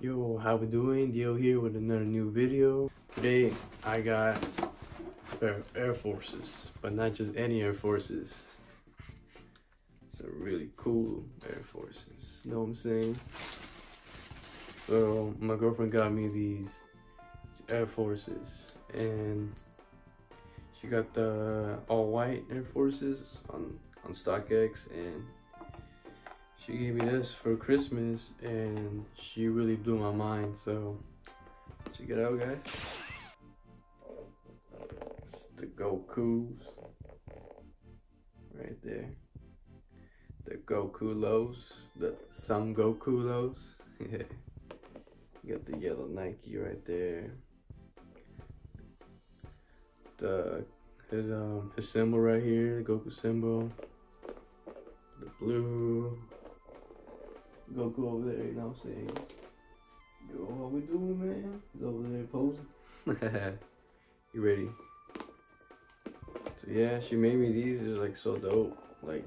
Yo, how we doing? Dio here with another new video. Today I got Air, Air Forces, but not just any Air Forces. It's a really cool Air Forces. You know what I'm saying? So my girlfriend got me these, these Air Forces, and she got the all white Air Forces on on StockX, and she gave me this for Christmas and she really blew my mind. So check it out, guys. It's the Goku's right there. The Goku lows, the some Goku lows. Yeah. You got the yellow Nike right there. The his um his symbol right here, the Goku symbol. The blue, Goku over there, you know what I'm saying? Yo, what we doing, man? He's over there posing. you ready? So yeah, she made me these. They're like so dope. Like,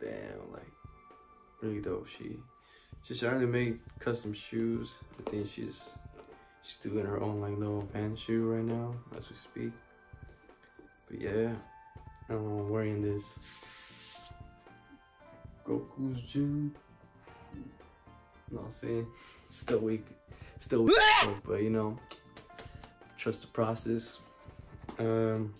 damn, like really dope. She she's starting to make custom shoes. I think she's she's doing her own like little fan shoe right now as we speak. But yeah, I'm wearing this Goku's gym. You know what I'm saying? Still weak. Still weak, but you know, trust the process. Um,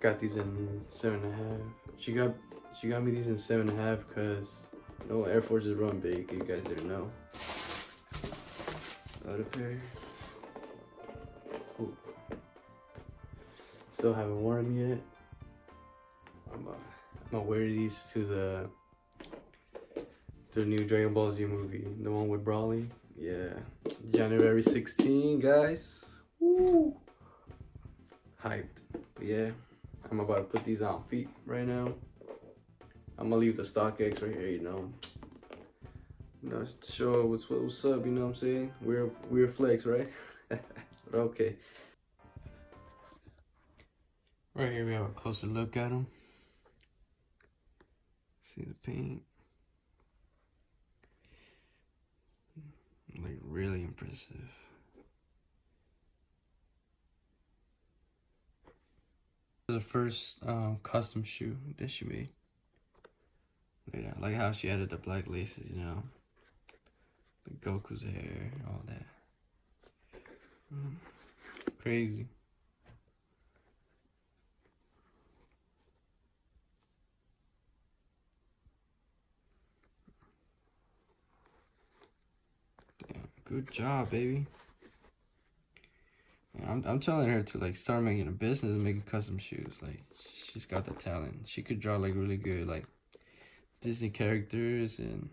got these in seven and a half. She got she got me these in seven and a half because you know Air Forces run big. You guys didn't know. Other pair. Ooh. Still haven't worn them yet. I'm, I'm gonna wear these to the the new Dragon Ball Z movie, the one with Broly. Yeah, January 16, guys. Woo! Hyped. But yeah, I'm about to put these on feet right now. I'm gonna leave the StockX right here, you know. You know, show what's what's up, you know what I'm saying? We're we're flex, right? but okay. Right here we have a closer look at them. See the paint. Like really impressive. The first um, custom shoe that she made. Look at that. Like how she added the black laces, you know. The Goku's hair, all that. Mm. Crazy. Good job, baby. I'm, I'm telling her to like start making a business and making custom shoes. Like she's got the talent. She could draw like really good like Disney characters and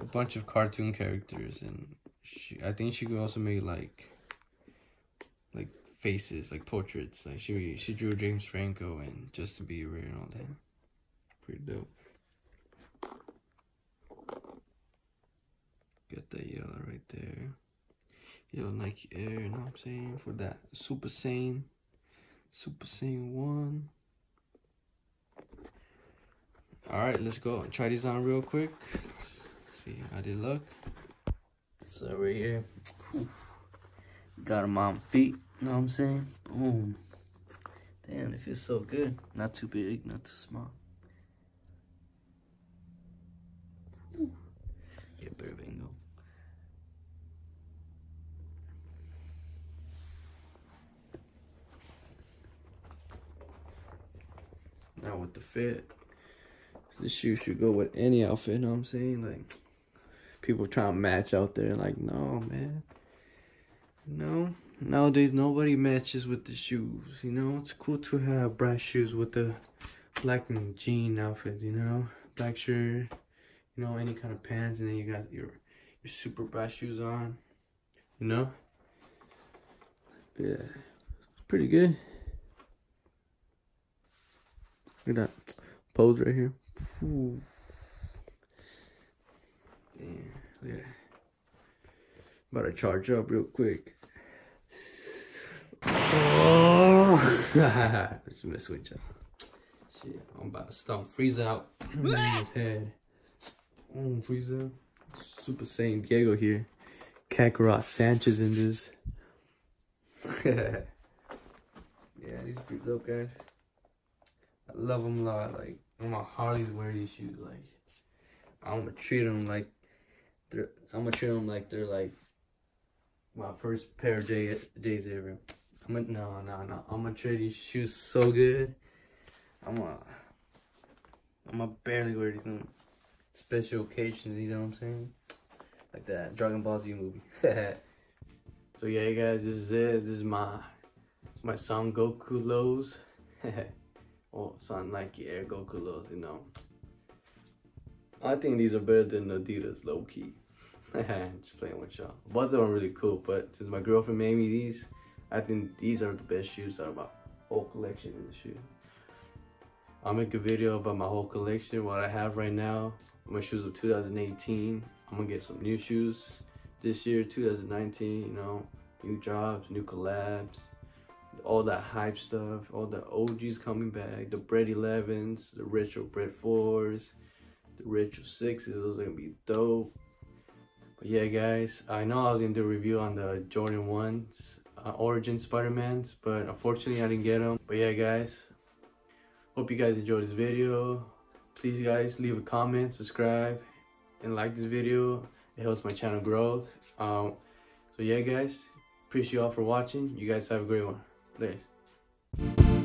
a bunch of cartoon characters and she I think she could also make like like faces, like portraits. Like she she drew James Franco and Justin Bieber and all that. Pretty dope. Got that yellow right there. Yellow Nike Air, you know what I'm saying? For that Super Saiyan. Super Saiyan 1. Alright, let's go and try these on real quick. Let's see how they look. So right here. Got them on feet, you know what I'm saying? Boom. Damn, it feels so good. Not too big, not too small. Get better bingo. Now with the fit, this shoe should go with any outfit, you know what I'm saying? Like, people trying to match out there, like, no, man. No, nowadays nobody matches with the shoes, you know? It's cool to have bright shoes with the black and jean outfit, you know? Black shirt, you know, any kind of pants, and then you got your, your super bright shoes on, you know? Yeah, pretty good. Look at that pose right here. That. About to charge up real quick. Oh, just switch up. Shit, I'm about to stomp Frieza out his head. Mm, Frieza. Super Saiyan Diego here. Kakarot Sanchez in this. yeah, these pretty dope, guys. I love them a lot. Like, I'm gonna wear these shoes. Like, I'm gonna treat them like they're. I'm gonna treat them like they're like my first pair of J J's ever. I'm gonna no no no. I'm gonna treat these shoes so good. I'm gonna. I'm gonna barely wear these on special occasions. You know what I'm saying? Like that Dragon Ball Z movie. so yeah, guys, this is it. This is my my Son Goku lows. oh, Son Nike Air Goku lows. You know. I think these are better than Adidas, low key. Just playing with y'all. Both of them are really cool, but since my girlfriend made me these, I think these are the best shoes out of my whole collection in the shoe. I'll make a video about my whole collection, what I have right now, my shoes of 2018. I'm gonna get some new shoes this year, 2019, you know, new jobs, new collabs, all that hype stuff, all the OGs coming back, the Bred 11s, the retro Bred 4s, the retro 6s, those are gonna be dope. But yeah, guys, I know I was gonna do a review on the Jordan 1s, uh, Origin Spider-Mans, but unfortunately I didn't get them. But yeah, guys, hope you guys enjoyed this video. Please, guys, leave a comment, subscribe, and like this video. It helps my channel growth. Um, so yeah, guys, appreciate you all for watching. You guys have a great one. Thanks.